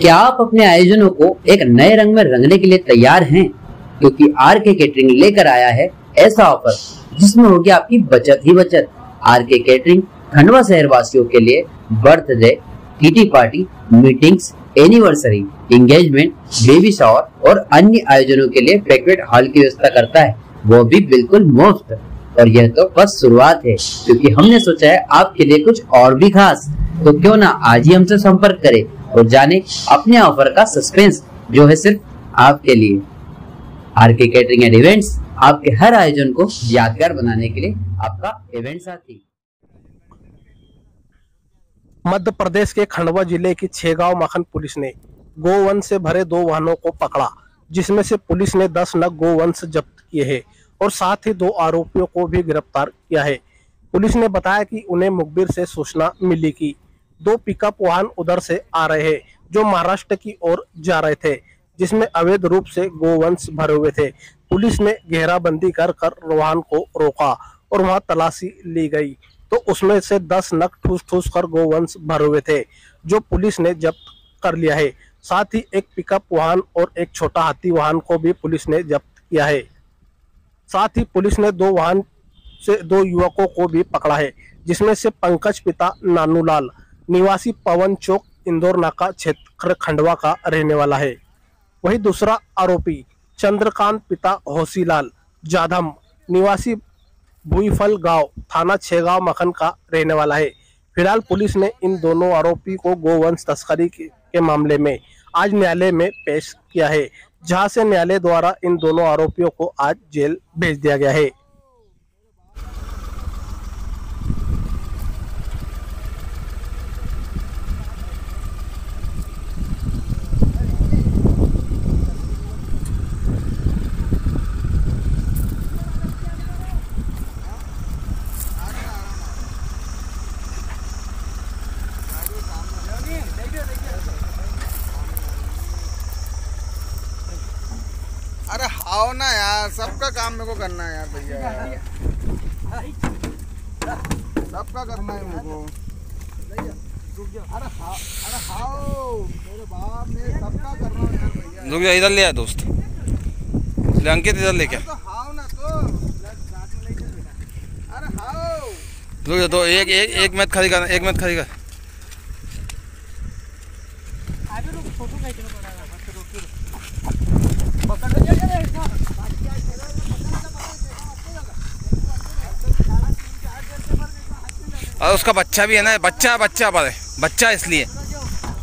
क्या आप अपने आयोजनों को एक नए रंग में रंगने के लिए तैयार हैं? क्योंकि आर के केटरिंग लेकर आया है ऐसा ऑफ़र, जिसमें होगी आपकी बचत ही बचत। आर के केटरिंग खंडवा शहर वासियों के लिए birthday kitty party meetings anniversary engagement baby shower और अन्य आयोजनों के लिए पैकेट हॉल की व्यवस्था करता है। वो भी बिल्कुल मुफ़्त। और यह तो बस शुरुआत है, क्योंकि हमने सोचा है आपके लिए कुछ और भी खास। तो क्यों ना आज ही हमसे संपर्क करें। और जाने अपने ऑफ़र का सस्पेंस जो है सिर्फ़ आपके लिए। आर के कैटरिंग एंड इवेंट्स आपके हर आयोजन को यादगार बनाने के लिए आपका इवेंट साथी। मध्य प्रदेश के खंडवा ज़िले की छेगांव मखन पुलिस ने गोवंश से भरे दो वाहनों को पकड़ा, जिसमें से पुलिस ने 10 नग गोवंश जब्त किए हैं और साथ ही दो आरोपियों को भी गिरफ़्तार किया है। पुलिस ने बताया कि उन्हें मुखबिर से सूचना मिली कि दो पिकअप वाहन उधर से आ रहे हैं, जो महाराष्ट्र की ओर जा रहे थे, जिसमें अवैध रूप से गोवंश भरे हुए थे। पुलिस ने घेराबंदी कर कर वाहन को रोका और वहाँ तलाशी ली गई। तो उसमें से दस नग ठूस ठूस कर गोवंश भरे हुए थे, जो पुलिस ने जब्त कर लिया है। साथ ही एक पिकअप वाहन और एक छोटा हाथी वाहन को भी पुलिस ने जब्त किया है। साथ ही पुलिस ने दो वाहन से दो युवकों को भी पकड़ा है, जिसमें से पंकज पिता नानूलाल निवासी पवन चौक, इंदौर नाका क्षेत्र, खंडवा का रहने वाला है। वही दूसरा आरोपी, चंद्रकांत पिता होसीलाल जाधम निवासी भूईफल गाँव, थाना छेगांव मखन का रहने वाला है। फ़िलहाल पुलिस ने इन दोनों आरोपी को गोवंश तस्करी के मामले में आज न्यायालय में पेश किया है, जहाँ से न्यायालय द्वारा इन दोनों आरोपियों को आज जेल भेज दिया गया है। हाओ ना यार सबका काम मेरे को करना है यार भैया। सबका करना है मेरे को। अरे हाओ अरे हाओ मेरे बाप ने सबका करना है यार भैया रुक जा इधर ले आ दोस्त। ले अंकित इधर ले क्या? तो हाओ ना तो। अरे हाओ। रुक जा दो एक एक एक मैच खड़ी कर एक मैच खड़ी कर। और उसका बच्चा भी है ना, बच्चा बच्चा पर है, बच्चा इसलिए।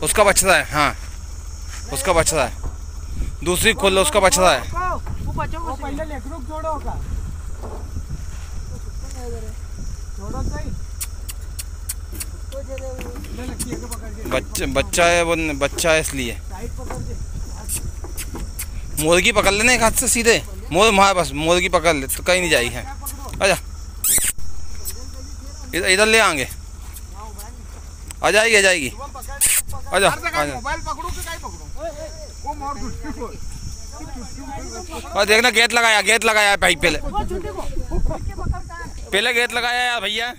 उसका बछड़ा है हाँ। उसका बछड़ा है। दूसरी खोल उसका बछड़ा है। बच्चा बच्चा है वो, बच्चा है इसलिए। मुर्गी पकड़ लेना एक हाथ से सीधे। मोर मार बस मुर्गी पकड़ ले तो कहीं नहीं जाएगी। है आजा। इधर इधर ले आएँगे। आ जाएगी आ जाएगी। और देखना, गेट लगाया गेट लगाया भाई, पहले। पहले गेट लगाया यार भैया।